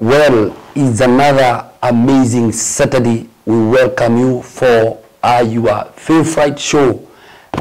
Well, it's another amazing Saturday. We welcome you for uh, your favorite show,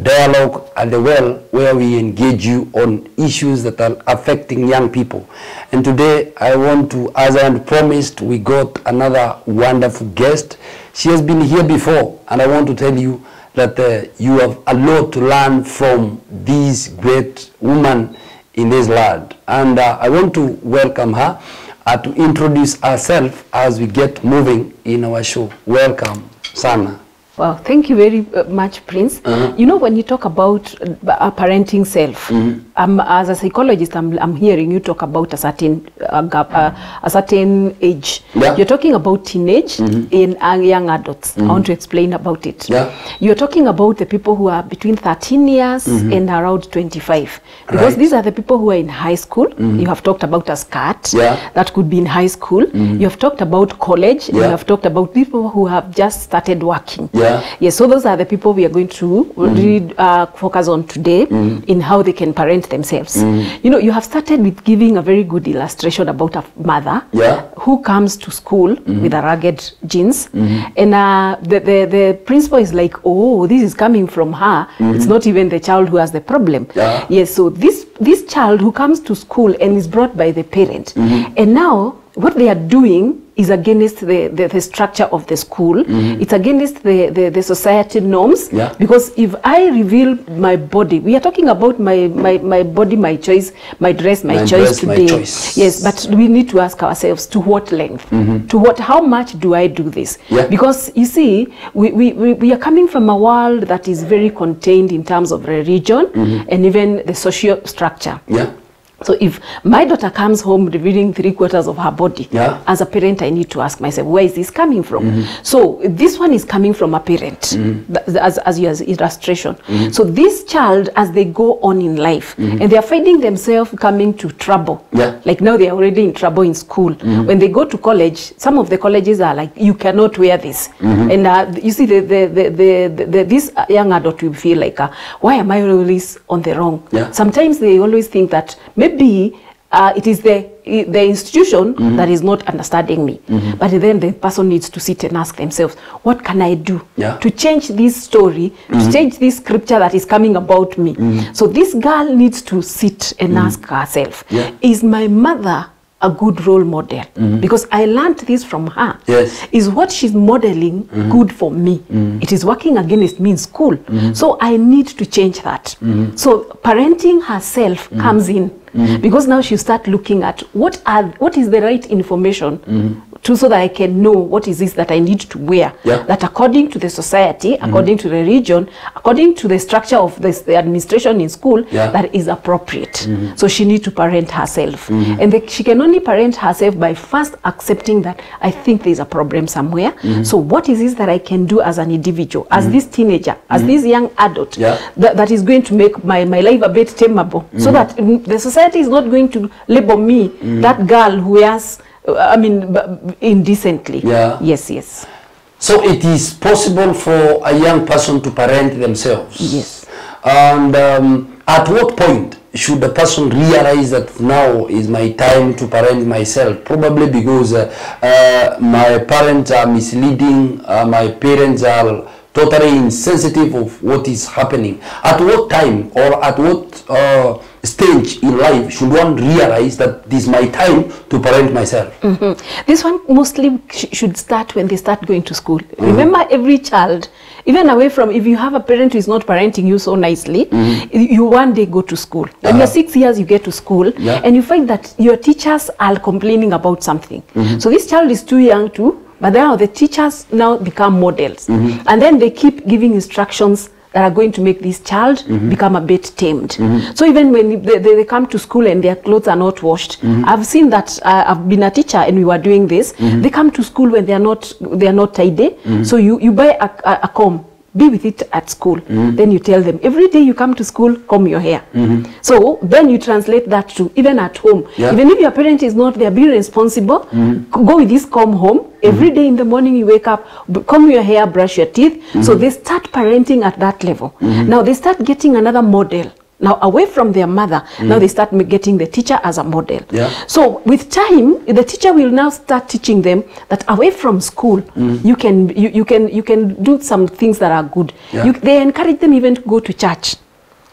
Dialogue at the Well, where we engage you on issues that are affecting young people. And today, I want to, as I promised, we got another wonderful guest. She has been here before, and I want to tell you that uh, you have a lot to learn from this great woman in this land. And uh, I want to welcome her uh, to introduce ourselves as we get moving in our show. Welcome, Sana. Wow, thank you very uh, much, Prince. Uh-huh. You know, when you talk about uh, uh, parenting self, um, as a psychologist, I'm, I'm hearing you talk about a certain uh, gap, uh, a certain age. Yeah. You're talking about teenage in uh, young adults. I want to explain about it. Yeah. You're talking about the people who are between 13 years and around 25. Because Right. these are the people who are in high school. You have talked about a SCAT. Yeah. That could be in high school. You have talked about college. You have talked about people who have just started working. Yeah. Yes, so those are the people we are going to read, mm. uh, focus on today mm. in how they can parent themselves. Mm. You know, you have started with giving a very good illustration about a mother Yeah. who comes to school mm-hmm. with a ragged jeans, mm-hmm. and uh, the, the the principal is like, "Oh, this is coming from her. It's mm-hmm. not even the child who has the problem." Yeah. Yes, so this this child who comes to school and is brought by the parent, and now what they are doing is against the, the, the structure of the school. Mm-hmm. It's against the, the, the society norms. Yeah. Because if I reveal my body, we are talking about my, my, my body, my choice, my dress, my, My choice dress, my choice. Yes, but we need to ask ourselves to what length? Mm-hmm. To what, how much do I do this? Yeah. Because you see, we, we, we, we are coming from a world that is very contained in terms of religion mm-hmm. and even the social structure. Yeah. So if my daughter comes home revealing three quarters of her body, Yeah. as a parent, I need to ask myself, where is this coming from? Mm-hmm. So this one is coming from a parent, mm-hmm. th- as, as your illustration. Mm-hmm. So this child, as they go on in life, and they are finding themselves coming to trouble. Yeah. Like now they are already in trouble in school. When they go to college, some of the colleges are like, you cannot wear this. And uh, you see, the, the, the, the, the, the, this young adult will feel like, uh, why am I always on the wrong? Yeah. Sometimes they always think that maybe uh, it is the the institution mm-hmm. that is not understanding me. Mm-hmm. But then the person needs to sit and ask themselves, what can I do Yeah. to change this story, to mm-hmm. change this scripture that is coming about me? So this girl needs to sit and ask herself, Yeah. is my mother a good role model? mm -hmm. Because I learned this from her. Yes. Is what she's modeling mm -hmm. good for me? Mm -hmm. It is working against me in school. So I need to change that. So parenting herself comes in because now she start looking at what are what is the right information to so that I can know what is this that I need to wear. Yeah. That according to the society, mm-hmm. according to the region, according to the structure of this, the administration in school, Yeah. that is appropriate. Mm-hmm. So she need to parent herself, mm-hmm. and the, she can only parent herself by first accepting that I think there is a problem somewhere. So what is this that I can do as an individual, as this teenager, as this young adult, Yeah. that, that is going to make my, my life a bit tameable, so that mm, the society is not going to label me that girl who wears, uh, I mean, indecently. Yeah. Yes. Yes. So it is possible for a young person to parent themselves. Yes. And um, at what point should the person realize that now is my time to parent myself? Probably because uh, uh, my parents are misleading, uh, my parents are totally insensitive of what is happening. At what time or at what uh, stage in life should one realize that this is my time to parent myself? Mhm. This one mostly sh- should start when they start going to school. Remember, every child, even away from, if you have a parent who is not parenting you so nicely, you one day go to school. When Uh-huh. you're six years, you get to school, Yeah. and you find that your teachers are complaining about something. So this child is too young to, but now the teachers now become models, and then they keep giving instructions that are going to make this child mm -hmm. become a bit tamed. Mm -hmm. So even when they, they, they come to school and their clothes are not washed, mm -hmm. I've seen that. Uh, I've been a teacher and we were doing this. They come to school when they are not they are not tidy. So you you buy a, a, a comb. Be with it at school. Mm-hmm. Then you tell them every day you come to school, comb your hair. Mm-hmm. So then you translate that to even at home. Yeah. Even if your parent is not there, be responsible. Mm-hmm. Go with this comb home. Every day in the morning you wake up, comb your hair, brush your teeth. So they start parenting at that level. Now they start getting another model now away from their mother now mm. they start getting the teacher as a model. Yeah. so with time the teacher will now start teaching them that away from school mm. you can you, you can you can do some things that are good. Yeah. you, they encourage them even to go to church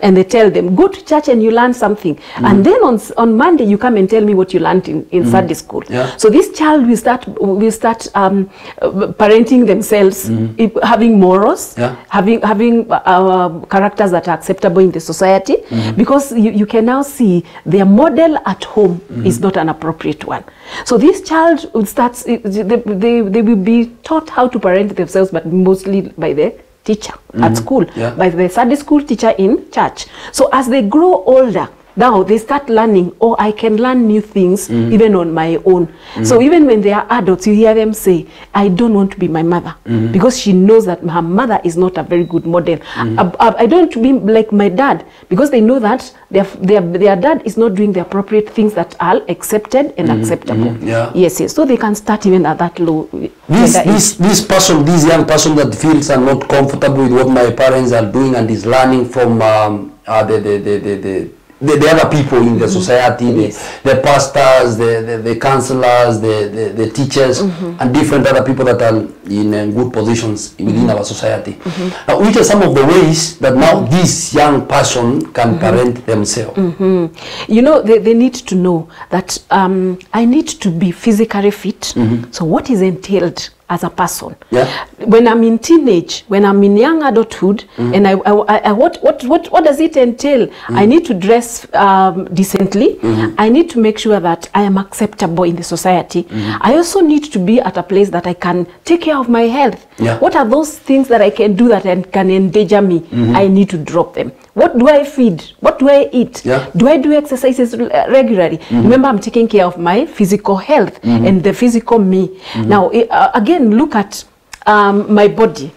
and they tell them go to church and you learn something. Mm. And then on on monday you come and tell me what you learned in, in mm. sunday school. Yeah. so this child will start will start um, parenting themselves mm. if- having morals Yeah. having having uh, characters that are acceptable in the society. Mm-hmm. Because you, you can now see their model at home mm-hmm. is not an appropriate one. So this child will start they, they, they will be taught how to parent themselves but mostly by the teacher mm -hmm. at school Yeah. by the Sunday school teacher in church so as they grow older now they start learning oh i can learn new things mm-hmm. even on my own. So mm-hmm. even when they are adults you hear them say i don't want to be my mother mm-hmm. because she knows that her mother is not a very good model. I, I- I don't want to be like my dad because they know that their, their, their dad is not doing the appropriate things that are accepted and acceptable. Yeah. yes yes. So they can start even at that low uh, this this this person this young person that feels are not comfortable with what my parents are doing and is learning from um, uh, the, the, the, the, the the, the other people in the society, the, Yes. the pastors, the, the, the counselors, the, the, the teachers, mm -hmm. and different other people that are in uh, good positions within our society. Mm -hmm. Now, which are some of the ways that now this young person can mm -hmm. parent themselves? Mm -hmm. you know they, they need to know that um, i need to be physically fit Mm -hmm. so what is entailed as a person Yeah. when i'm in teenage when i'm in young adulthood mm. and I, I, I, what, what, what, what does it entail Mm. i need to dress um, decently Mm. i need to make sure that i am acceptable in the society i also need to be at a place that i can take care of my health Yeah. what are those things that i can do that can endanger me -hmm. i need to drop them what do i feed what do i eat Yeah. do I do exercises re- uh, regularly? Remember, I'm taking care of my physical health and the physical me. Now, uh, again, look at um, my body.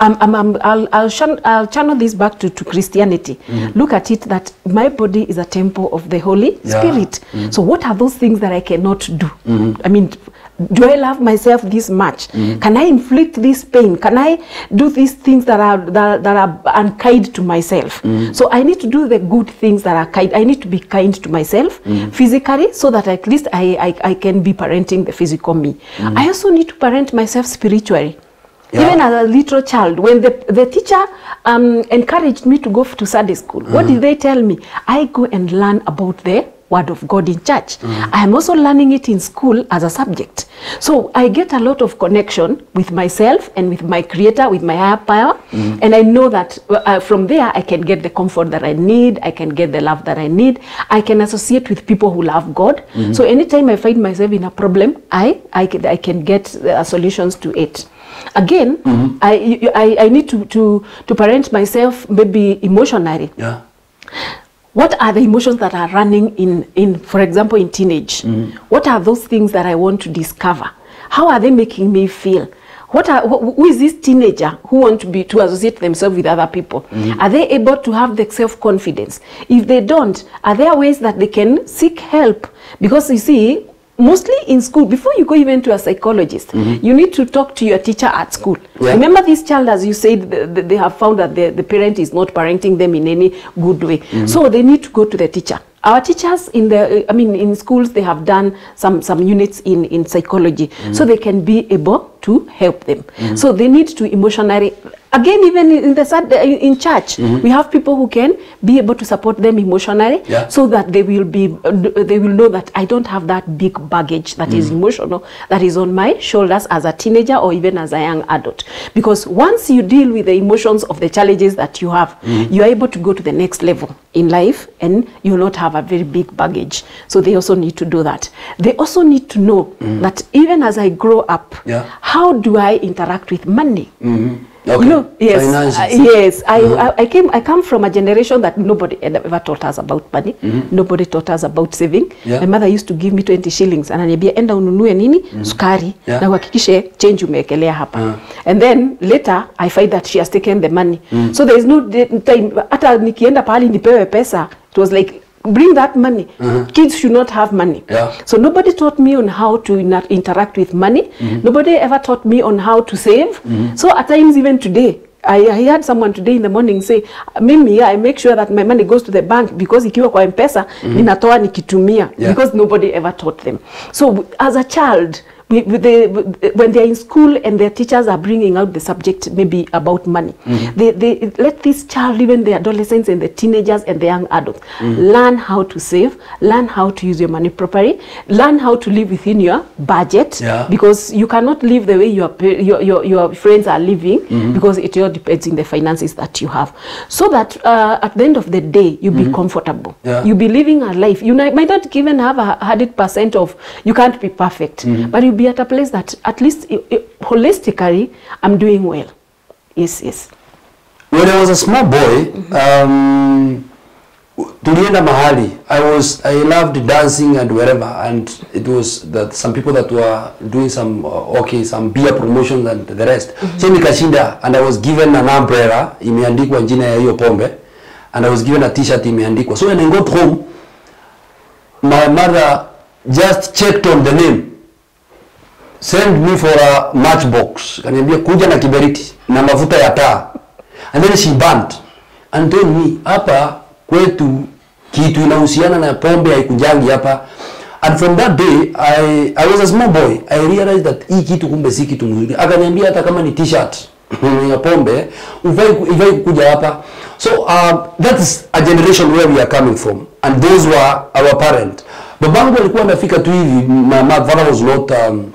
I'm, I'm, I'm, I'll, I'll, shan- I'll channel this back to, to Christianity. Mm-hmm. Look at it that my body is a temple of the Holy Yeah. Spirit. Mm-hmm. So, what are those things that I cannot do? Mm-hmm. I mean, do I love myself this much? Can I inflict this pain? Can I do these things that are that, that are unkind to myself? So I need to do the good things that are kind. I need to be kind to myself physically, so that at least I, I I can be parenting the physical me. I also need to parent myself spiritually. Yeah. Even as a little child, when the, the teacher um, encouraged me to go to Sunday school, what did they tell me? I go and learn about the Word of God in church. I am also learning it in school as a subject. So I get a lot of connection with myself and with my Creator, with my higher power. And I know that uh, from there I can get the comfort that I need, I can get the love that I need, I can associate with people who love God. So anytime I find myself in a problem, I, I, can, I can get uh, solutions to it again I, I i need to to to parent myself maybe emotionally Yeah. What are the emotions that are running in in for example in teenage? Mm-hmm. What are those things that i want to discover? How are they making me feel? What are wh- who is this teenager who want to be to associate themselves with other people? Mm-hmm. Are they able to have the self confidence if they don't are there ways that they can seek help? Because you see mostly in school before you go even to a psychologist mm-hmm. you need to talk to your teacher at school. Yeah. remember this child as you said th- th- they have found that the, the parent is not parenting them in any good way. Mm-hmm. So they need to go to the teacher. Our teachers in the i mean in schools they have done some some units in in psychology. Mm-hmm. So they can be able to help them. So they need to emotionally again even in the uh, in church mm-hmm. we have people who can be able to support them emotionally Yeah. so that they will be uh, they will know that i don't have that big baggage that is mm-hmm. emotional that is on my shoulders as a teenager or even as a young adult. Because once you deal with the emotions of the challenges that you have mm-hmm. you are able to go to the next level in life and you will not have a very big baggage. So they also need to do that. They also need to know that even as i grow up Yeah. How do i interact with money Mm -hmm. Okay. you know, yes, uh, yes. I, I, I came. I come from a generation that nobody ever taught us about money. Mm -hmm. Nobody taught us about saving. Yeah. My mother used to give me 20 shillings, ananiambia enda ununue nini sukari Yeah. na uhakikishe change umeekelea hapa. And then later I find that she has taken the money. So there is no time. Hata nikienda pahali nipewe pesa, it was like bring that money. Kids should not have money. Yeah. So nobody taught me on how to interact with money. Mm -hmm. Nobody ever taught me on how to save. Mm -hmm. So at times, even today, I, I heard someone today in the morning say mimi I make sure that my money goes to the bank because ikiwa kwa mpesa ninatoa nikitumia Yeah. because nobody ever taught them so as a child we, we- they, when they are in school and their teachers are bringing out the subject maybe about money mm-hmm. they, they let this child even the adolescents and the teenagers and the young adults mm-hmm. learn how to save learn how to use your money properly learn how to live within your budget Yeah. because you cannot live the way your, your, your, your friends are living mm-hmm. because it all depends in the finances that you have. So that uh, at the end of the day you be comfortable. Yeah. you be living a life. You might not even have a hundred percent of you can't be perfect but you'll be at a place that at least holistically i'm doing well yes yes When I was a small boy, um, tulienda mahali. I was I loved dancing and wherever, and it was that some people that were doing some uh, okay some beer promotions and the rest. So nikashinda and I was given an umbrella imeandikwa jina ya hiyo pombe and I was given a t-shirt imeandikwa. So when I got home, my mother just checked on the name send me for a matchbox. Kaniambia kuja na kiberiti na mafuta ya taa. And then she burnt. And told me hapa kwetu kitu inahusiana na pombe haikujangi hapa. And from that day I, I was a small boy. I realized that hii kitu kumbe si kitu mzuri. Akaniambia hata kama ni t-shirt ya pombe uvai uvai kuja hapa. So um, that's a generation where we are coming from. And those were our parent. Babangu alikuwa anafika tu hivi my, my father was not um,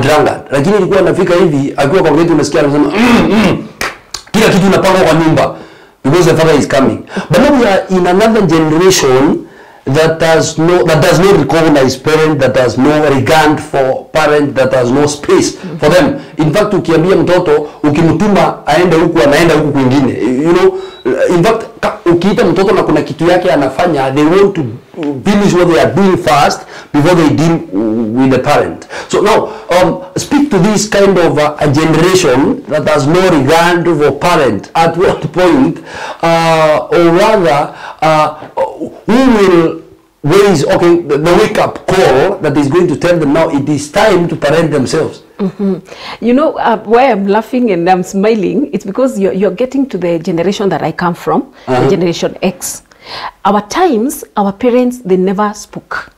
a drunkard lakini ilikuwa anafika hivi akiwa kwa gate unasikia anasema mm, mm, kila kitu inapangwa kwa nyumba. Because the father is coming. But now we are in another generation that has no that does not recognize parent that has no regard for parent that has no space for them. In fact ukiambia mtoto ukimtuma aende huku anaenda huku kwingine. You know in fact ukiita mtoto na kuna kitu yake anafanya they want to finish what they are doing fast before they deal with the parent so now um, speak to this kind of uh, a generation that has no regard for parent at what point uh, or rather uh, who will raise okay the, the wake up call that is going to tell them now it is time to parent themselves You know, uh, why I'm laughing and I'm smiling, it's because you're, you're getting to the generation that I come from, Uh-huh. the generation X. Our times, our parents, they never spoke.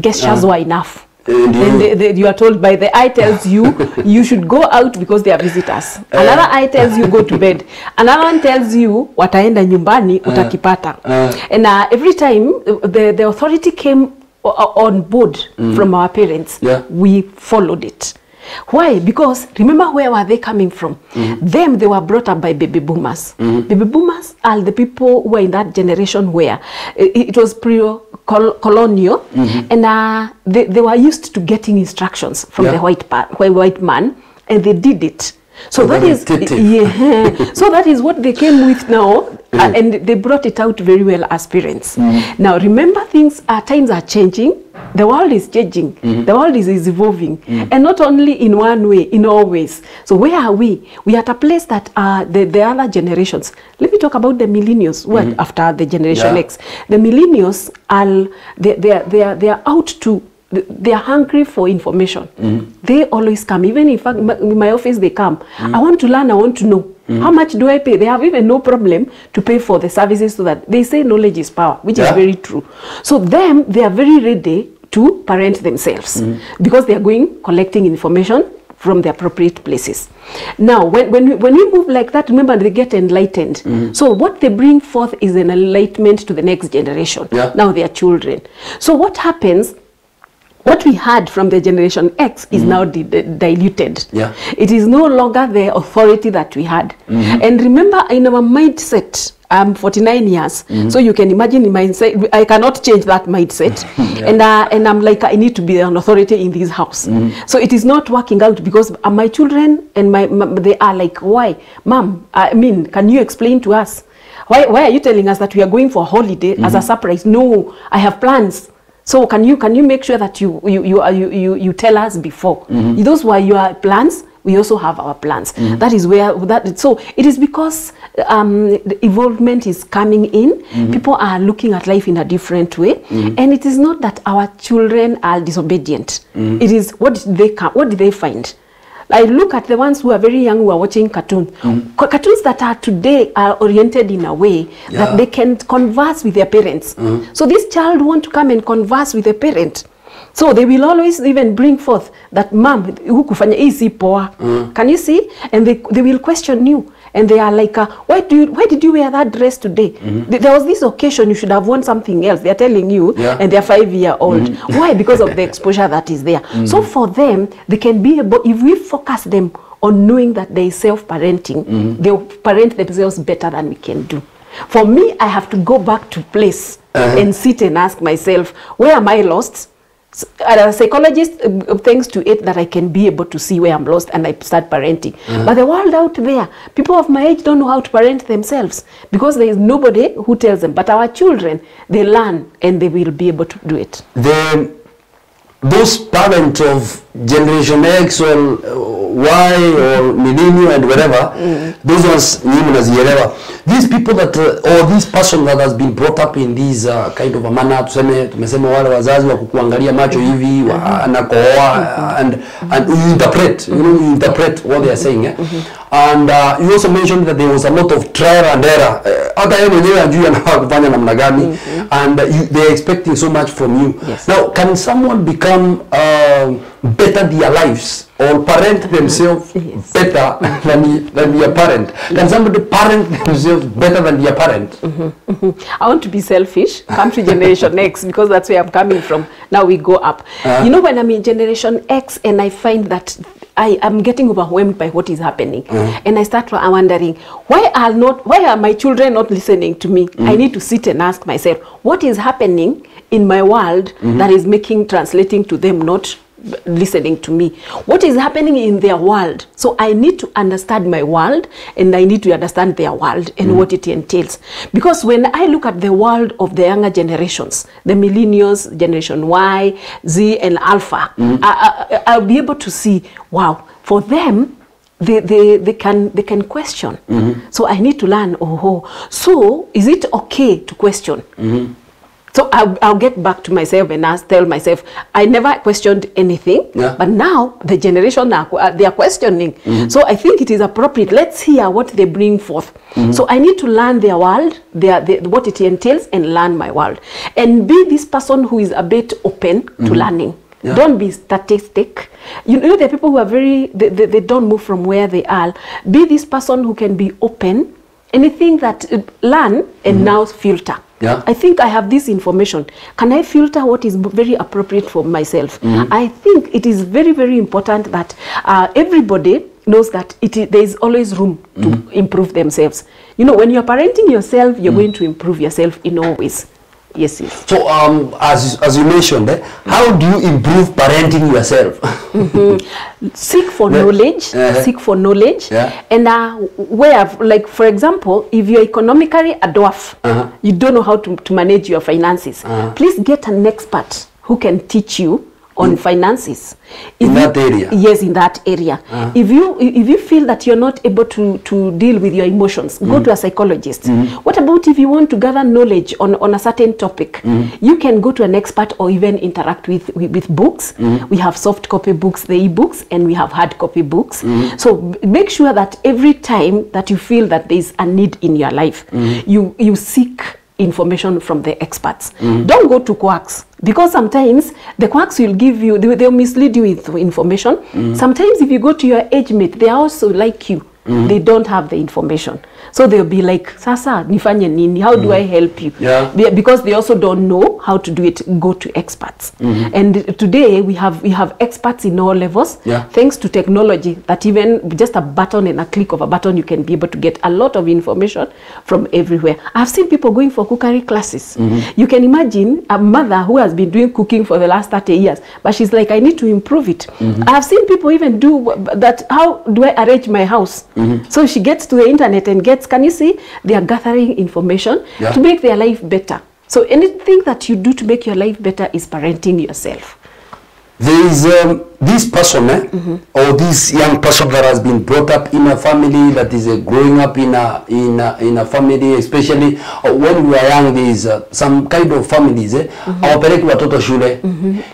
Gestures Uh-huh. were enough. And Then you- they, they, you are told by the eye tells you you should go out because they are visitors. Another eye tells you go to bed. Another one tells you wataenda nyumbani utakipata. uh. And uh, every time uh, the, the authority came on board mm. from our parents, Yeah. we followed it. Why? Because remember where were they coming from? Them, they were brought up by baby boomers. Baby boomers are the people who were in that generation where it, was pre-colonial and uh, they, they were used to getting instructions from Yeah. the white, white man and they did it. So Oh, that is yeah. so that is what they came with now, uh, and they brought it out very well as parents. Mm-hmm. Now remember, things are times are changing. The world is changing. Mm-hmm. The world is, is evolving, mm. and not only in one way, in all ways. So where are we? We are at a place that uh, the the other generations. Let me talk about the millennials. Who are mm-hmm. after the generation Yeah. X? The millennials are they they are, they are, they are out to they are hungry for information. They always come. Even in fact, my- in my office, they come. Mm. I want to learn. I want to know. Mm-hmm. How much do I pay? They have even no problem to pay for the services so that they say knowledge is power, which Yeah. is very true. So them, they are very ready to parent themselves mm-hmm. because they are going collecting information from the appropriate places. Now, when, when, we, when we move like that, remember they get enlightened. Mm-hmm. So what they bring forth is an enlightenment to the next generation. Yeah. Now they are children. So what happens what we had from the generation X is mm-hmm. now di- di- diluted. Yeah. It is no longer the authority that we had. Mm-hmm. And remember, in our mindset, I'm 49 years, mm-hmm. so you can imagine in my mindset, I cannot change that mindset. And uh, and I'm like, I need to be an authority in this house. So it is not working out because my children and my, my they are like, why, mom? I mean, can you explain to us? Why, why are you telling us that we are going for a holiday as a surprise? No, I have plans. So can you can you make sure that you you you you, you, you tell us before mm-hmm. those were your plans? We also have our plans. Mm-hmm. That is where that so it is because um, the evolvement is coming in. Mm-hmm. People are looking at life in a different way, and it is not that our children are disobedient. It is what did they come, what did they find? I look at the ones who are very young who are watching cartoons. Mm. Cartoons that are today are oriented in a way Yeah. that they can converse with their parents. Mm. So this child want to come and converse with a parent. So they will always even bring forth that mom hukufanya hii si poa. Can you see? And they, they will question you. And they are like, uh, why do you, why did you wear that dress today? Mm-hmm. Th- There was this occasion you should have worn something else. They are telling you, Yeah. and they are five year old. Mm-hmm. Why? Because of the exposure that is there. Mm-hmm. So for them, they can be able, if we focus them on knowing that they self parenting, they'll parent themselves better than we can do. For me, I have to go back to place uh-huh. and sit and ask myself, where am I lost? As a psychologist, uh, thanks to it that I can be able to see where I'm lost and I start parenting. Mm. But the world out there, people of my age don't know how to parent themselves because there is nobody who tells them. But our children, they learn and they will be able to do it. the those parents of generation X or uh, Y or millennial and whatever, mm. those ones nyinyi mnazielewa. These people that uh, or this person that has been brought up in this uh, kind of a manner, tuseme tumesema wale wazazi wa kukuangalia macho hivi wa- anakohoa and and you interpret, you know, you interpret what they are saying. Eh? And uh, you also mentioned that there was a lot of trial and error. Eh, Hata yeye mwenyewe ajui anafaa kufanya namna gani and uh, you, they are expecting so much from you. Yes. Now, can someone become uh, better their lives or parent themselves Yes. better than, than their parent? Can somebody parent themselves better than their parent? Mm-hmm. Mm-hmm. I want to be selfish, come to Generation X because that's where I'm coming from. Now we go up. Uh-huh. You know, when I'm in Generation X and I find that I am getting overwhelmed by what is happening, uh-huh. and I start wondering why are not why are my children not listening to me? I mm. need to sit and ask myself what is happening in my world mm-hmm. that is making translating to them not listening to me. What is happening in their world? So i need to understand my world and i need to understand their world and mm. what it entails. Because when i look at the world of the younger generations the millennials generation y z and alpha mm. I, I, i'll be able to see wow for them they, they, they can they can question. Mm-hmm. So i need to learn oh, oh. So is it okay to question mm-hmm. So I'll, I'll get back to myself and ask, tell myself, I never questioned anything, Yeah. but now the generation are, uh, they are questioning. Mm-hmm. So I think it is appropriate. Let's hear what they bring forth. Mm-hmm. So I need to learn their world, their, their, what it entails, and learn my world, and be this person who is a bit open to mm-hmm. learning. Yeah. Don't be statistic. You know, are people who are very, they, they, they don't move from where they are. Be this person who can be open, anything that uh, learn and mm. now filter. Yeah. I think I have this information. Can I filter what is very appropriate for myself? Mm -hmm. I think it is very, very important that uh, everybody knows that it is, there is always room to mm -hmm. improve themselves. You know, when you're parenting yourself, you're mm -hmm. going to improve yourself in all ways. Yes, yes. So, um, as, as you mentioned, eh, how do you improve parenting yourself? seek for Yeah. knowledge Uh-huh. seek for knowledge Yeah. and uh, where like for example if you're economically a dwarf Uh-huh. you don't know how to, to manage your finances Uh-huh. please get an expert who can teach you on mm. finances. In that you- area? yes in that area. Uh-huh. If you if you feel that you're not able to to deal with your emotions go mm. to a psychologist. Mm-hmm. What about if you want to gather knowledge on on a certain topic? Mm-hmm. You can go to an expert or even interact with with, with books. Mm-hmm. We have soft copy books the e-books and we have hard copy books. So make sure that every time that you feel that there is a need in your life you you seek information from the experts. Mm -hmm. Don't go to quacks because sometimes the quacks will give you, they, they'll mislead you with information. Mm -hmm. Sometimes if you go to your age mate, they also like you. Mm -hmm. They don't have the information. So they'll be like, Sasa, nifanye nini? How do I mm. help you? Yeah. Be- Because they also don't know how to do it, go to experts. Mm-hmm. And today we have we have experts in all levels Yeah. thanks to technology that even just a button and a click of a button you can be able to get a lot of information from everywhere i've seen people going for cookery classes mm-hmm. you can imagine a mother who has been doing cooking for the last 30 years but she's like i need to improve it mm-hmm. i've seen people even do that how do i arrange my house so she gets to the internet and gets can you see they are gathering information Yeah. to make their life better so anything that you do to make your life better is parenting yourself there is um, this person eh, mm -hmm. or this young person that has been brought up in a family that is uh, growing up in a in a, in a family especially uh, when we are young there is uh, some kind of families eh, mm -hmm. awapeleki watoto shule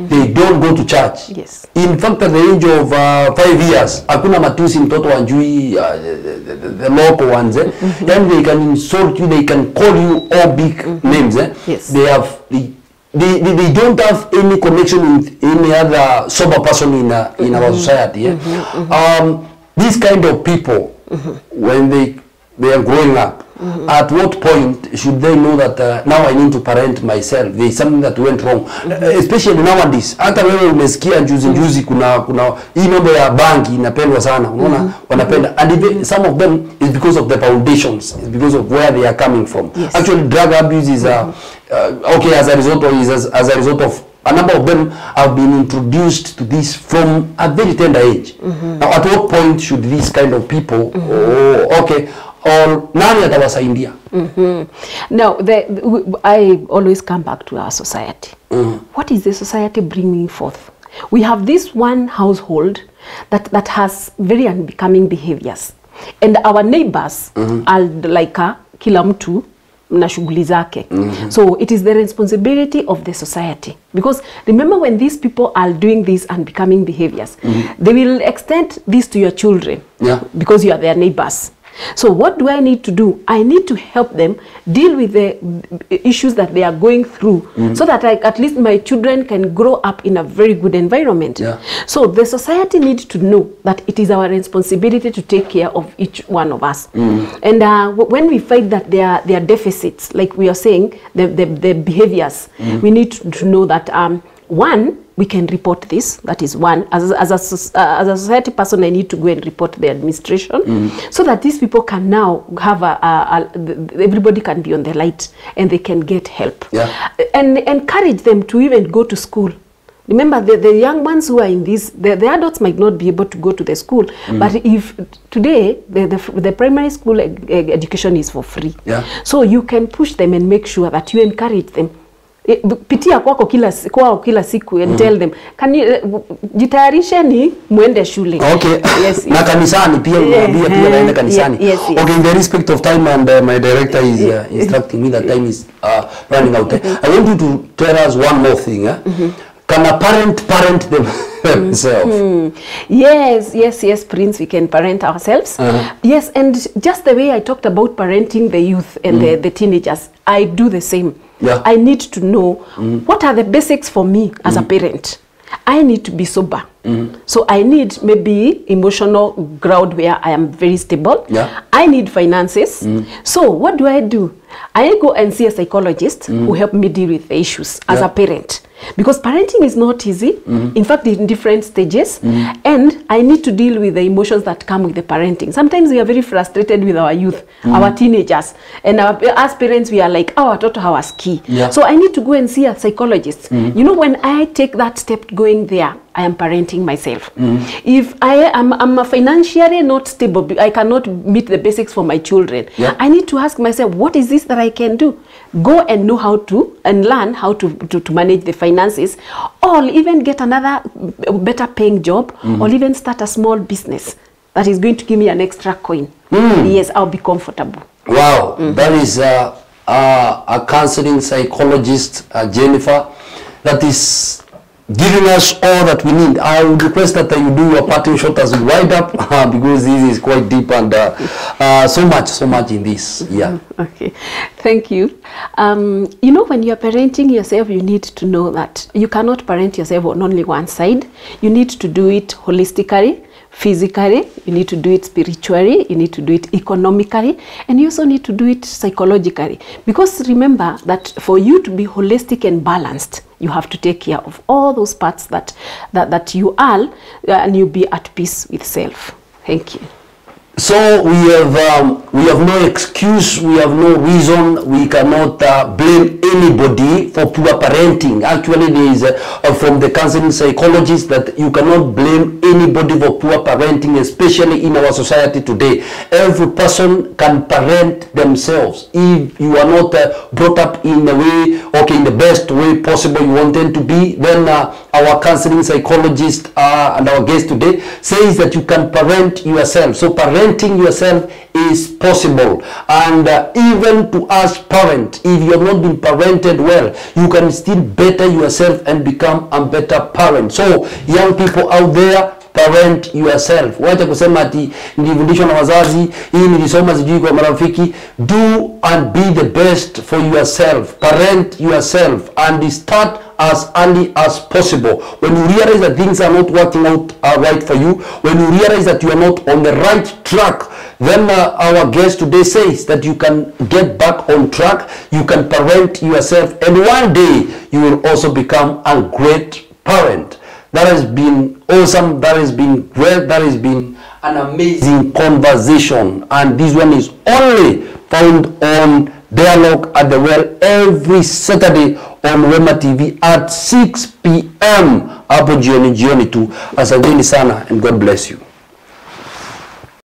they don't go to church Yes. in fact at the age of uh, five years hakuna matusi mtoto wanjui uh, the, the, the local ones eh? mm -hmm. then they can insult you they can call you all big mm -hmm. names eh? Yes. they have they, they, they, they don't have any connection with any other sober person in a, in mm -hmm. our society Yeah? Mm -hmm, mm -hmm. um, these kind of people mm -hmm. when they they are growing up Mm -hmm. at what point should they know that uh, now I need to parent myself there is something that went wrong Mm uh, especially nowadays hata wewe umesikia juzi juzi kuna kuna hii mambo ya banki inapendwa sana unaona wanapenda and if, some of them is because of the foundations is because of where they are coming from Yes. actually drug abuse is uh, uh, okay as a result of as, as a result of a number of them have been introduced to this from a very tender age Mm -hmm. now at what point should these kind of people mm -hmm. oh, okay or nani atawasaidia Now, the, I always come back to our society. Mm -hmm. What is the society bringing forth? We have this one household that, that has very unbecoming behaviors. And our neighbors mm -hmm. are like a, kila mtu na shughuli zake. mm -hmm. So it is the responsibility of the society. Because remember when these people are doing this and becoming behaviors, mm -hmm. they will extend this to your children Yeah. because you are their neighbors. So what do I need to do? I need to help them deal with the issues that they are going through so that I, at least my children can grow up in a very good environment. Yeah. So the society needs to know that it is our responsibility to take care of each one of us. And uh, when we find that there are, there are deficits, like we are saying, the, the, the behaviors, we need to, to know that um, one, we can report this. That is one. As, as, a, uh, as a society person, I need to go and report the administration so that these people can now have a, a, a everybody can be on the light and they can get help. Yeah. And encourage them to even go to school. Remember, the, the young ones who are in this, the, the adults might not be able to go to the school. But if today, the, the, the primary school ed- ed- education is for free. Yeah. So you can push them and make sure that you encourage them. Eh, pitia kwako kila, kwao kila siku and mm. tell them can you, eh, jitayarisheni mwende shule okay yes, na kanisani pia unaambia pia naenda kanisani yes, yes. okay in the respect of time and uh, my director is uh, instructing me that time is uh, running out eh? i want you to tell us one more thing eh? Can a parent parent them themselves hmm. Yes, yes, yes, Prince, we can parent ourselves. Uh-huh. Yes, and just the way I talked about parenting the youth and the, hmm. the teenagers, I do the same. Yeah. I need to know hmm. what are the basics for me as a parent. I need to be sober. So I need maybe emotional ground where I am very stable. Yeah. I need finances. So what do I do? I go and see a psychologist who help me deal with the issues as Yeah. a parent. Because parenting is not easy. Mm-hmm. In fact, in different stages. Mm-hmm. And I need to deal with the emotions that come with the parenting. Sometimes we are very frustrated with our youth, mm-hmm. our teenagers. And our, as parents, we are like, oh, watoto hawasikii. Yeah. So I need to go and see a psychologist. You know, when I take that step going there, I am parenting myself. If I am I'm a financially not stable, I cannot meet the basics for my children. Yeah. I need to ask myself, what is this that I can do? Go and know how to and learn how to, to, to manage the finances, or even get another better paying job, or even start a small business that is going to give me an extra coin. Yes, I'll be comfortable. Wow, that is uh, uh, a counseling psychologist, uh, Jennifer, that is giving us all that we need. I would request that you do your parting shot as we wind up uh, because this is quite deep and uh, uh, so much, so much in this. Yeah. Okay, thank you. Um, you know, when you're parenting yourself, you need to know that you cannot parent yourself on only one side. You need to do it holistically, physically, you need to do it spiritually, you need to do it economically, and you also need to do it psychologically. Because remember that for you to be holistic and balanced, you have to take care of all those parts that, that, that you are, uh, and you be at peace with self. Thank you. So we have um, we have no excuse, we have no reason, we cannot uh, blame anybody for poor parenting. Actually, there is uh, from the counseling psychologist that you cannot blame anybody for poor parenting, especially in our society today. Every person can parent themselves. If you are not uh, brought up in a way, okay, in the best way possible you want them to be, then uh, our counseling psychologist uh, and our guest today says that you can parent yourself. So parenting yourself is possible. And uh, even to us parent, if you have not been parented well, you can still better yourself and become a better parent. So young people out there, parent yourself. Wacha kusema ati nilifundishwa na wazazi, hii nilisoma sijui kwa marafiki. Do and be the best for yourself. Parent yourself and start as early as possible. When you realize that things are not working out uh, right for you, when you realize that you are not on the right track, then uh, our guest today says that you can get back on track, you can parent yourself, and one day you will also become a great parent. That has been awesome. That has been great. That has been an amazing conversation. And this one is only found on Dialogue at the Well every Saturday on Wema TV at 6 p.m. hapo jioni jioni tu. Asanteni sana and God bless you.